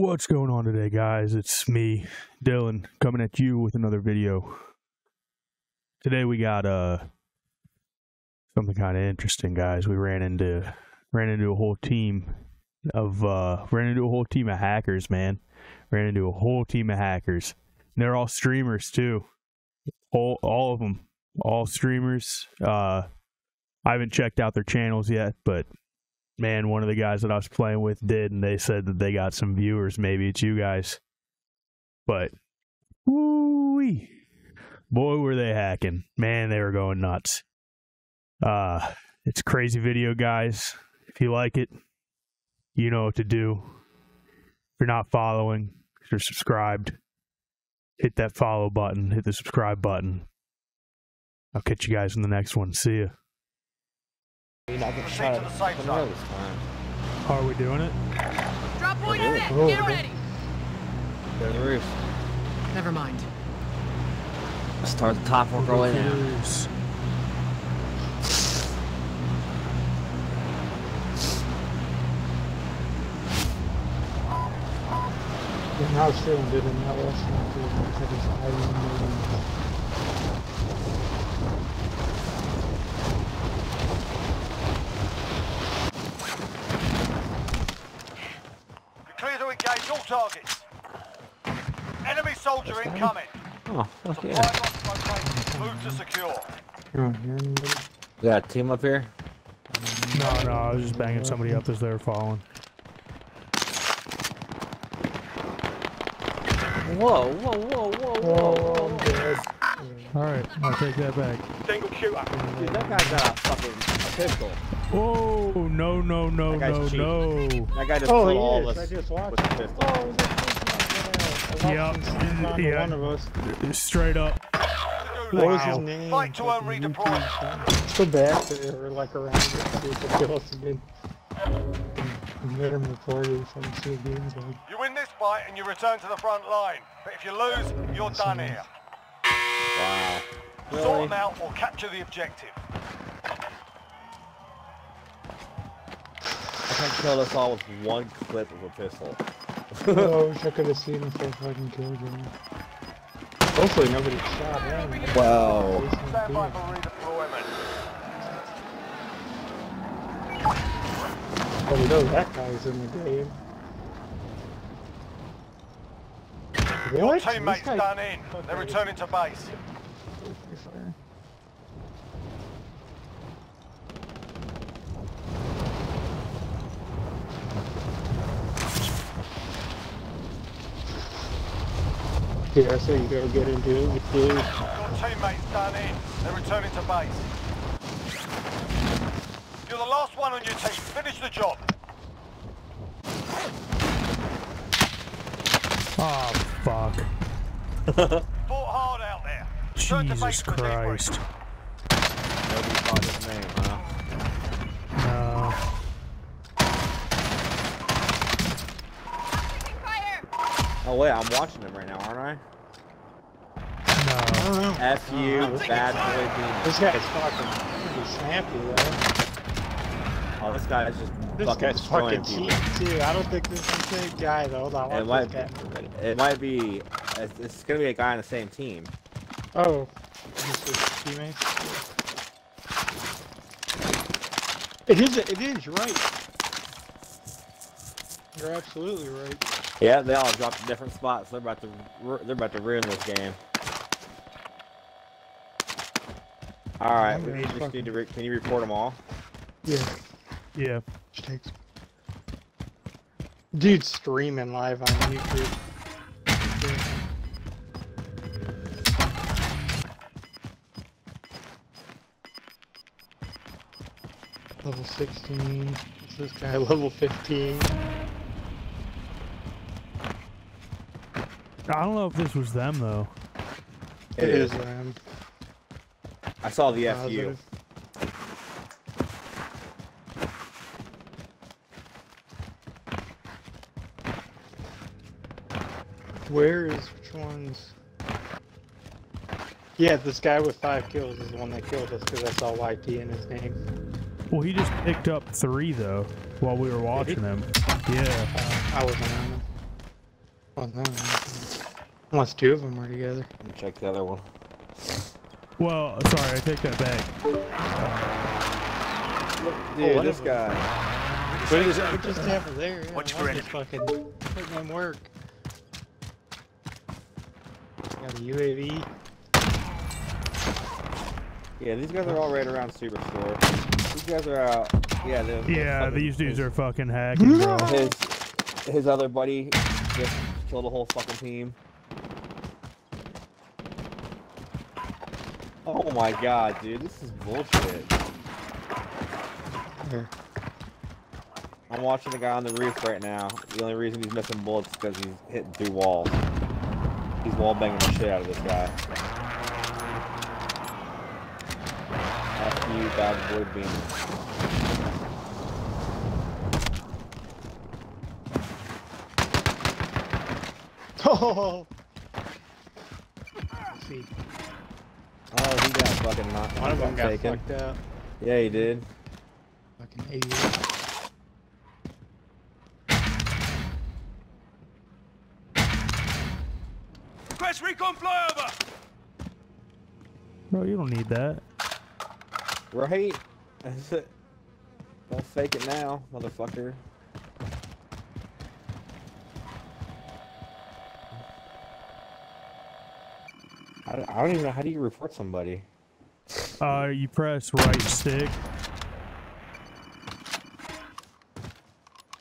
What's going on today, guys? It's me, Dylan, coming at you with another video. Today we got uh something kind of interesting, guys. We ran into ran into a whole team of uh ran into a whole team of hackers, man. Ran into a whole team of hackers. And they're all streamers too. All all of them, all streamers. Uh I haven't checked out their channels yet, but man, one of the guys that I was playing with did, and they said that they got some viewers. Maybe it's you guys, but woo boy, were they hacking! Man, they were going nuts. Uh, it's crazy video, guys. If you like it, you know what to do. If you're not following, if you're subscribed, hit that follow button, hit the subscribe button. I'll catch you guys in the next one. See ya. You're not gonna Proceed try to the safe come zone. out this time. How are we doing it? Drop point set. Oh, Get ready. Go to the roof. Never mind. Start the top work our way down. Yes. Yeah, now it's feeling good in that restaurant too. It's like it's island moving. You're clear to engage all targets. Enemy soldier incoming. Oh, fuck yeah. located. Move to secure. You don't hear anybody? We got a team up here. No, no, I was just banging somebody up as they were falling. Whoa, whoa, whoa, whoa, Oh, whoa, I'm whoa. All right, I'll take that back. Single shooter. Dude, that guy got a fucking a pistol. Oh no, no, no, That no, guy's cheap. no! That guy just Oh, killed he all is. of I us just watched. with a pistol. Oh, that's I Yep, watched him sneak onto yeah. one of us. Straight up. What was his name? Fight to earn Fucking redeploy. YouTube channel. Go back there like around it. See if it kills again. Let him report it if I game's. You win this fight and you return to the front line. But if you lose, you're done here. Wow. Sort Really? them out or capture the objective. I can't kill us all with one clip of a pistol. Oh, I wish I could have seen if I fucking killed him. Hopefully nobody shot him. Wow. Stand by for. Oh, we know that guy's in the game. Your teammates This done in. They're returning to base. Yeah, so you gotta get into it with Dave. Your teammates done in. They're returning to base. You're the last one on your team. Finish the job. Oh fuck! Fought hard out there. Return to base Jesus. Christ! Nobody caught his name, huh? Oh wait, I'm watching him right now, aren't I? No. I. F you, uh, bad boy This guy's fucking pretty snappy though. Oh, this guy's just This fucking guy's destroying fucking people. cheating too. I don't think this is the same guy though. Hold on, It watch might, this guy. it might be, it's, it's gonna be a guy on the same team. Oh, this is teammates. It is. It is. You're right. You're absolutely right. Yeah, they all dropped to different spots. They're about to, they're about to ruin this game. All right, we Yeah, we just fucking- need to. Re- can you report them all? Yeah. Yeah. Which takes. Dude, streaming live on YouTube. Level 16. What's this guy? Level 15. I don't know if this was them though. It is um I saw the FU. Where is which ones? Yeah, this guy with five kills is the one that killed us because I saw YT in his name. Well, he just picked up three though while we were watching him. Yeah. Uh, I wasn't on him. Well, no, unless two of them were together. Let me check the other one. Well, sorry, I take that back. Dude, oh, what this if- guy. What just, what just happened there? Yeah, Watch for it. just fucking putting them work. Got a UAV. Yeah, these guys are all right around Superstore. These guys are out. Yeah, they're, they're Yeah, these dudes his, are fucking hacking, bro. His his other buddy just killed a whole fucking team. Oh my god, dude, this is bullshit. I'm watching the guy on the roof right now. The only reason he's missing bullets is because he's hitting through walls. He's wall banging the shit out of this guy. F you, bad boy beam. Oh. See. Oh, he got fucking not. One of them got taken. fucked up. Yeah, he did. Fucking idiot. Request recon flyover! Bro, you don't need that. Right? Don't fake it now, motherfucker. I don't, I don't even know how do you report somebody. Uh, you press right stick.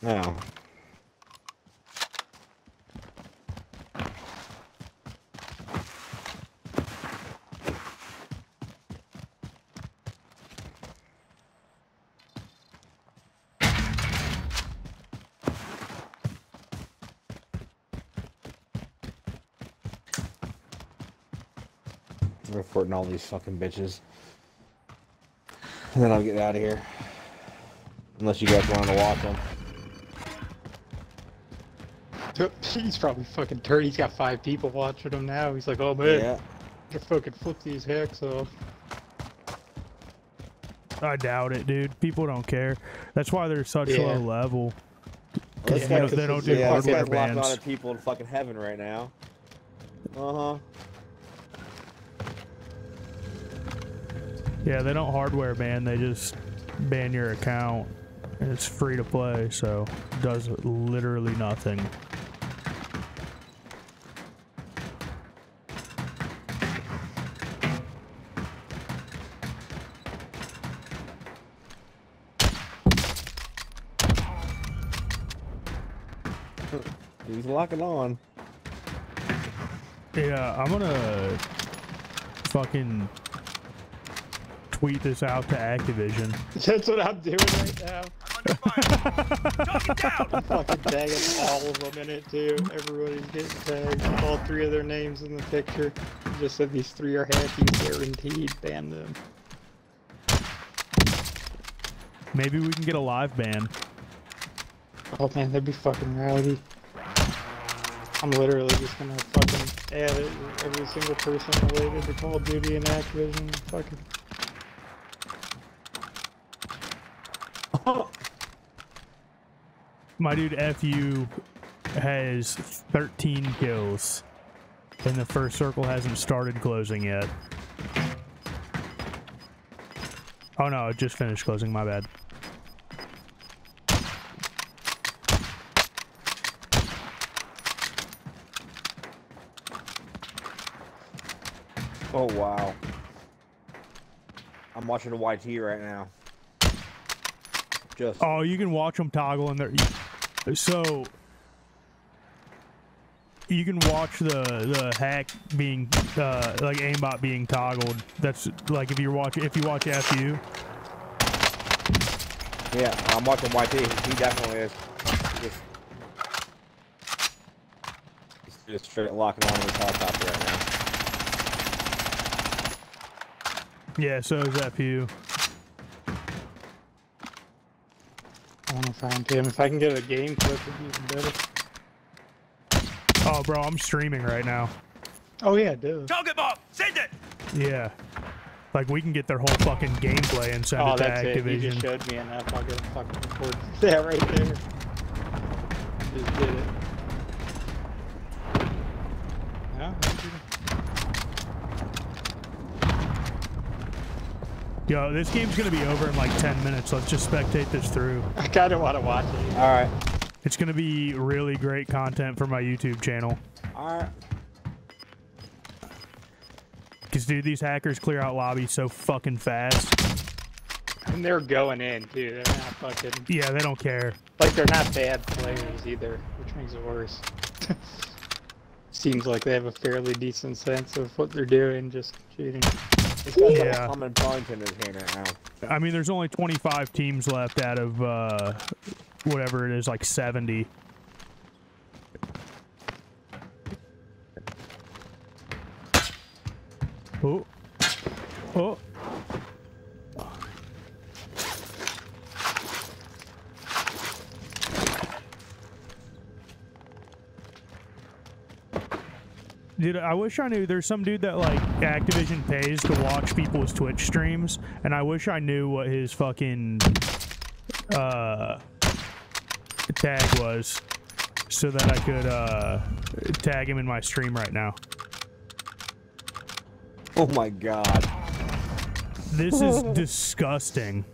No. I'm reporting all these fucking bitches. And then I'll get out of here. Unless you guys want to watch him. He's probably fucking turned. He's got five people watching him now. He's like, oh man, Yeah. I fucking flip these hacks off. I doubt it, dude. People don't care. That's why they're such Yeah. low level. This Yeah, guy- they don't do yeah, this hardware guy's locking bans. on to people in fucking heaven right now. Uh huh. Yeah, they don't hardware ban. They just ban your account, and it's free to play. So it does literally nothing. He's locking on. Yeah, I'm gonna fucking tweet this out to Activision. That's what I'm doing right now. I'm under fire. Target down! fucking tagging all of them in it too. Everybody's getting tagged. All three of their names in the picture. Just said these three are happy, guaranteed. Ban them. Maybe we can get a live ban. Oh man, that'd be fucking rowdy. I'm literally just gonna fucking add it, every single person related to Call of Duty and Activision. Fucking. My dude FU has 13 kills, and the first circle hasn't started closing yet. Oh no, it just finished closing. My bad. Oh wow. I'm watching the YT right now. Just Oh, you can watch them toggle in there. So you can watch the the hack being uh, like aimbot being toggled. That's like if you watch if you watch FU. yeah, I'm watching YT. He definitely is. Just, he's just straight locking on to his helicopter right now. Yeah, so is FU. I wanna find him. If I can get a game clip, it'd be even better. Oh, bro, I'm streaming right now. Oh yeah, dude. Target mark! Send it! Yeah. Like we can get their whole fucking gameplay and send Oh, it to that's it. You just showed me, and I'm fucking fucking record that right there. Just did it. Yo, this game's gonna be over in like 10 minutes. Let's just spectate this through. I kind of want to watch it. All right. It's gonna be really great content for my YouTube channel. All right. Cause dude, these hackers clear out lobbies so fucking fast. And they're going in too. They're not fucking Yeah, they don't care. like they're not bad players either, which makes it worse. Seems like they have a fairly decent sense of what they're doing, just cheating. This guy's got Yeah. a common point in his hand right now. I mean, there's only 25 teams left out of uh, whatever it is, like 70. Oh. Oh. Dude, I wish I knew. There's some dude that like Activision pays to watch people's Twitch streams, and I wish I knew what his fucking uh tag was, so that I could uh tag him in my stream right now. Oh my god. This is disgusting.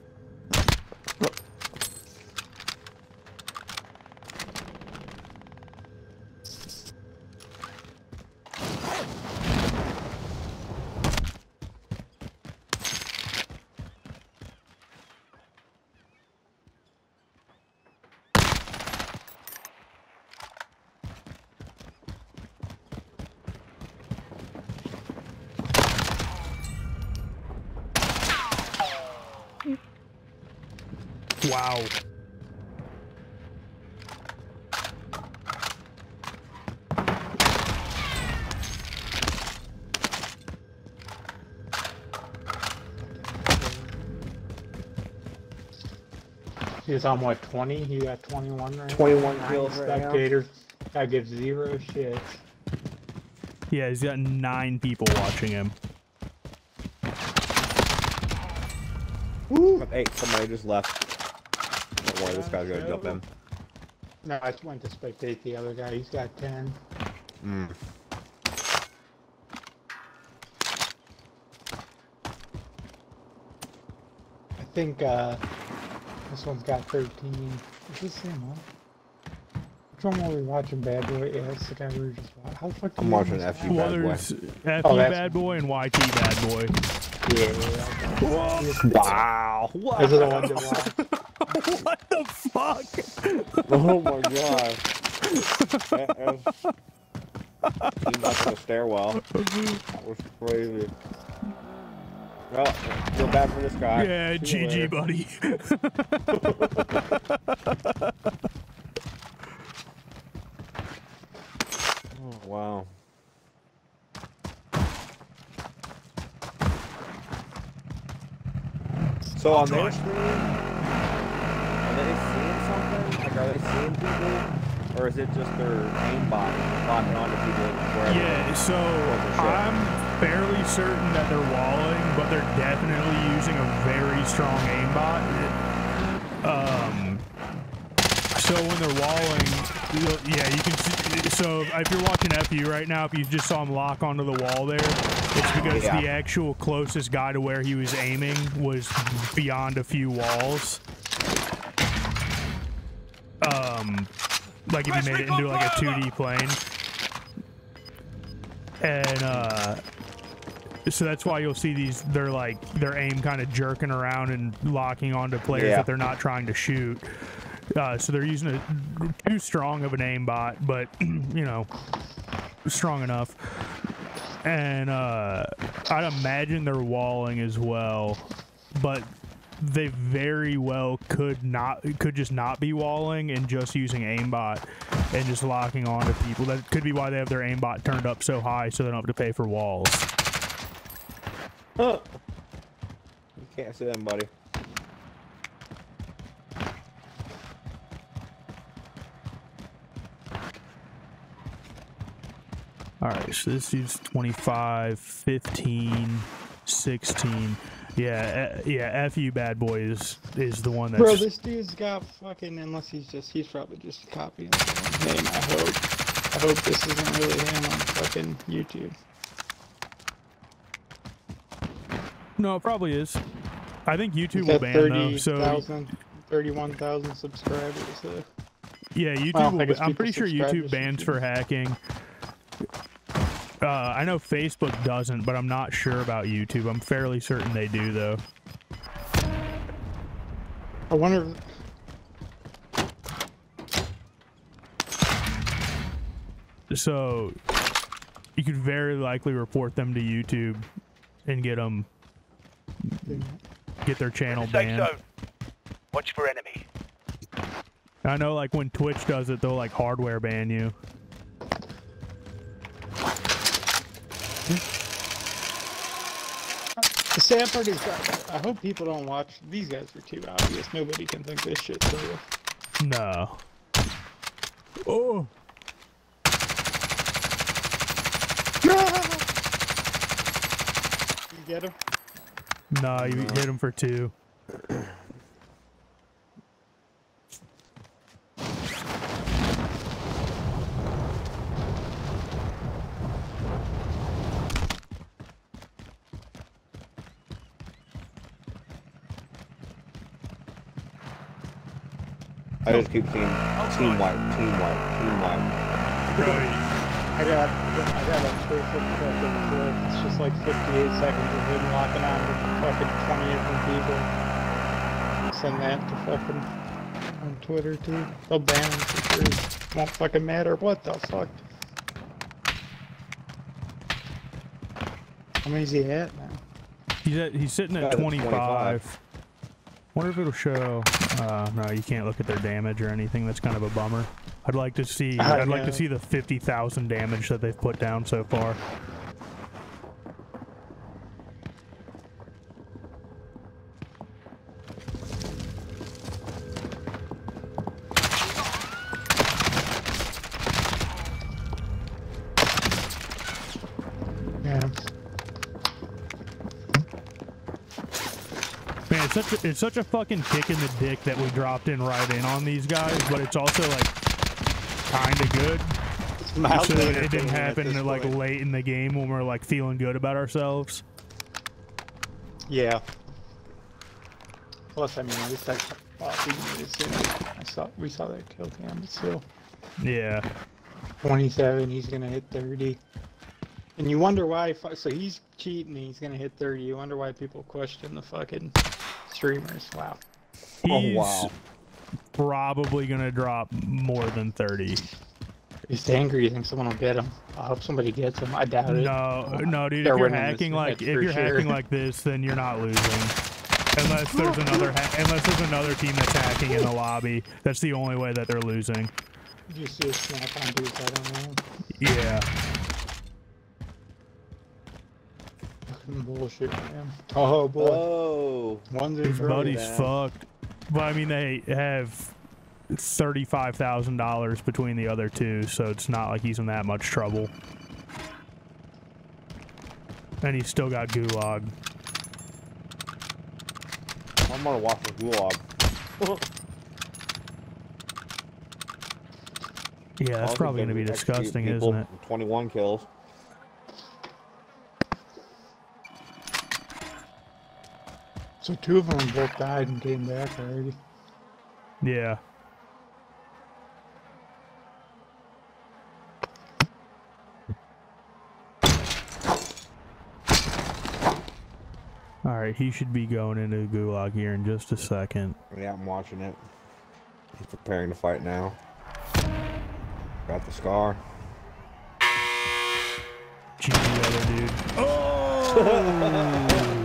Wow. He's on what 20? He got 21 right 21 now. kills right now. Spectators. Guy gives zero shits. Yeah, he's got nine people watching him. Hey, somebody just left. Don't worry, this guy's gonna jump in. No, I just went to spectate the other guy. He's got 10. Mm. I think uh, this one's got 13. Is this the same one? Which one were we watching, Bad Boy? Yeah, that's the guy we were just watching. How the fuck I'm watching even FU spell Well, Bad Boy. there's FU Oh, Bad Boy and YT Bad Boy. Yeah, yeah, yeah. Wow. Wow. Those are the ones that what the fuck? Oh my god. That was- He's back to the stairwell. That was crazy. Well, feel bad for this guy. Yeah, See. GG, buddy. Oh, wow. So on their screen, are they seeing something? Like, are they seeing people, or is it just their aimbot locking onto people? Yeah, so. I'm fairly certain that they're walling, but they're definitely using a very strong aimbot. Um, so when they're walling, yeah, you can. See, so if you're watching FU right now, if you just saw him lock onto the wall there, it's because Yeah. the actual closest guy to where he was aiming was beyond a few walls. Um, like if you made it into like a 2D plane and uh so that's why you'll see these they're like their aim kind of jerking around and locking onto players Yeah. that they're not trying to shoot uh, so they're using a too strong of an aimbot but you know strong enough and uh i'd imagine they're walling as well but they very well could not could just not be walling and just using aimbot and just locking onto people. That could be why they have their aimbot turned up so high so they don't have to pay for walls. Huh. You can't see them, buddy. All right, so this dude's 25, 15, 16. Yeah, uh, yeah, FU bad boy is is the one that's Bro, this dude's got fucking, unless he's just, he's probably just copying someone's name, I hope. I hope this isn't really him on fucking YouTube. No, it probably is. I think YouTube will ban though. 30,000, So 31,000 subscribers. Uh, yeah, YouTube. Will, I'm pretty sure YouTube bans for hacking. Uh, I know Facebook doesn't, but I'm not sure about YouTube. I'm fairly certain they do though. I wonder. So you could very likely report them to YouTube and get them get their channel banned. zone. Watch for enemy. I know, like when Twitch does it, they'll like hardware ban you. The sad part is, I hope people don't watch. These guys are too obvious. Nobody can think this shit through. No. Oh. You get him? No, you hit him for two. I just keep seeing team white, team white, team wipe. I got, I got a Facebook fucking clip. It's just like 58 seconds of him locking on to fucking 20 different people. Send that to fucking on Twitter too. They'll ban him for sure. Won't fucking matter what the fuck. How many's he at now? He's at, he's sitting at 25. 25. Wonder if it'll show. Uh, no, you can't look at their damage or anything. That's kind of a bummer. I'd like to see. Ah, I'd like to see the 50,000 damage that they've put down so far. It's such a, it's such a fucking kick in the dick that we dropped in right in on these guys, but it's also like kind of good. So it didn't happen this uh, like point. late in the game when we're like feeling good about ourselves. Yeah. Plus, I mean, at least I thought we. I saw we saw that kill cam, but still. Yeah. 27, he's gonna hit 30. And you wonder why, so he's cheating, he's gonna hit 30. You wonder why people question the fucking streamers. Wow. Oh He's wow. probably gonna drop more than 30. He's angry, you think someone will get him. I hope somebody gets him. I doubt it. No, no, dude. They're If you're winning hacking like if you're sure. hacking like this, then you're not losing. Unless there's another ha- unless there's another team that's hacking in the lobby. That's the only way that they're losing. You see a snap on dudes, I don't know. Yeah. Fucking bullshit, man. Oh boy. Oh. One's His trouble. buddy's down. fucked. But I mean, they have thirty-five thousand dollars between the other two, so it's not like he's in that much trouble. And he's still got gulag. I'm gonna watch the gulag. Yeah, that's probably gonna be disgusting, isn't it? 21 kills. So two of them both died and came back already. Yeah. All right, he should be going into the gulag here in just a second. Yeah, I'm watching it. He's preparing to fight now. Got the scar. GG, other dude. Oh!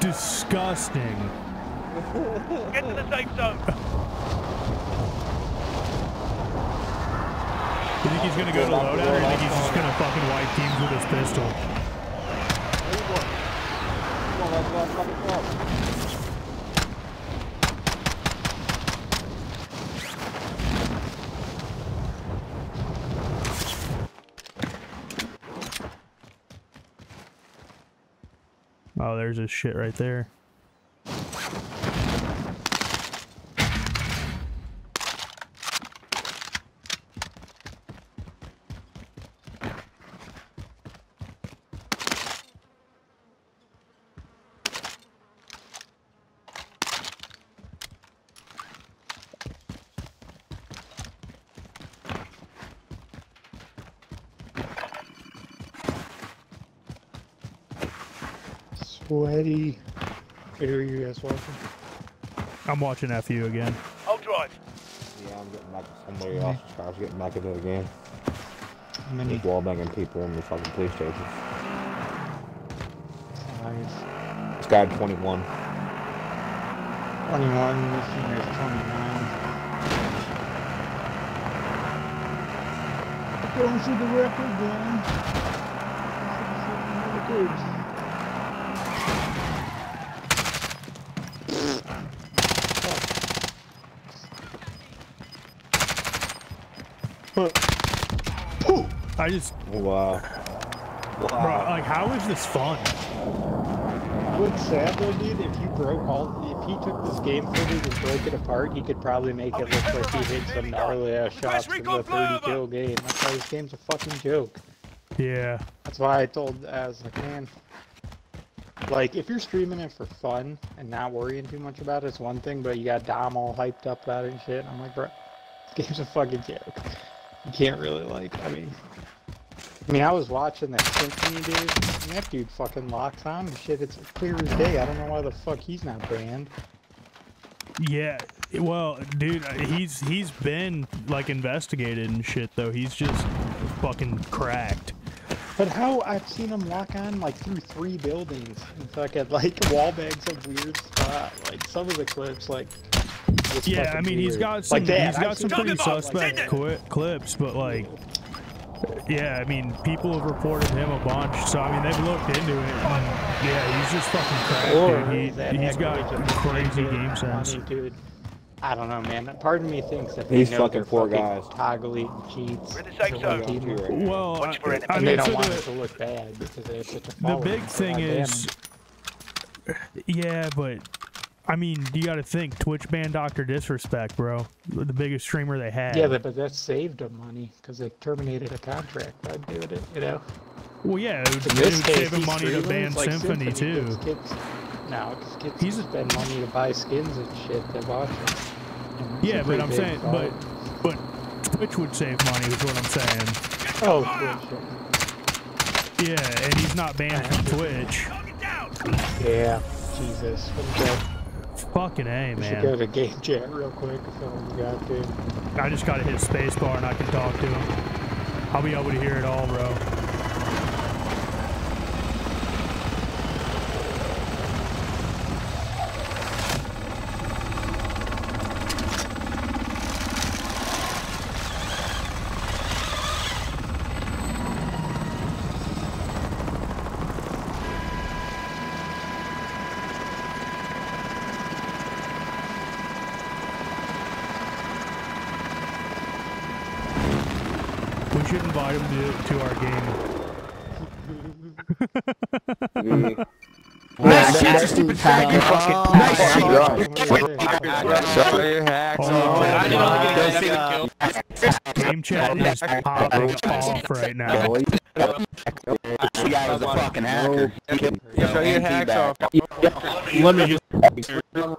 Disgusting. Get to the safe zone. You think he's gonna go to loadout, or you think he's just gonna fucking wipe teams with his pistol? Where you going? Come on, let's go, let's fucking go. Oh, there's his shit right there. Sweaty. Wait, who are watching? I'm watching FU again. I'll drive. Yeah, I'm getting back to somebody else's car. I was getting back into the game. How many? Just wall banging people in the fucking police station. Nice. This guy had 21. 21, this thing is 29. Going through the record, man. I just, Wow. wow. bro, like, how is this fun? What's sad though, dude, if you broke all, if he took this game footage and broke it apart, he could probably make it look like he hit some gnarly ass shots in the 30 kill game. That's why this game's a fucking joke. Yeah. That's why I told I was like, man, like if you're streaming it for fun and not worrying too much about it, it's one thing. But you got Dom all hyped up about it and shit. I'm like, bro, this game's a fucking joke. You can't really like. I mean, I mean, I was watching that Symfuhny dude. And that dude fucking locks on and shit. It's clear as day. I don't know why the fuck he's not banned. Yeah. Well, dude, uh, he's he's been like investigated and shit though. He's just fucking cracked. But how I've seen him lock on like through three buildings and fucking like wall bags of weird spot. Like some of the clips, like. It's Yeah, I fucking mean, he's got some like that. he's I've got some pretty suspect Lieutenant. clips, but like yeah, I mean, people have reported him a bunch, so I mean, they've looked into it. And, yeah, he's just fucking cracked, Or dude. He, he's got crazy make it game sense. dude. I don't know, man. Part of me thinks that they These know fucking they're four guys. toggly and cheats. We're in the safe They're zone. lucky, Two right now. Well, I, Watch for enemies. I mean, they don't so want the, it to look bad because they have such a the big thing is, them. yeah, but I mean, you got to think Twitch banned Doctor Disrespect, bro, the biggest streamer they had. yeah, but, but that saved them money because they terminated a contract by doing it. You know. well, yeah, it would, it would case, save him these money to ban like Symfuhny, gives too. Kids, no, because kids He's spend money to buy skins and shit to watch it. And it's Yeah, but I'm saying, but but Twitch would save money, is what I'm saying. oh. Yeah, and he's not banned from Twitch. Yeah, Jesus. What is that? Fucking a We should go to game chat real quick if someone's got to. I just gotta hit spacebar and I can talk to him. I'll be able to hear it all, bro. Should invite him to, to our game. Nice shit, you stupid fag, you fucking. Nice shit. Oh Game chat is popping off right now. This guy was a fucking hacker. Show your hacks off. Let me just. Try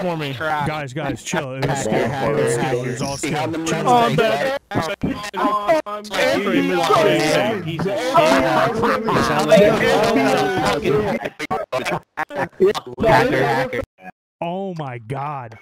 for me. Guys, guys, chill. It was skill. It was skill. It was all skill. Chill. Oh, I'm back. I'm Hacker, hacker. Oh my god.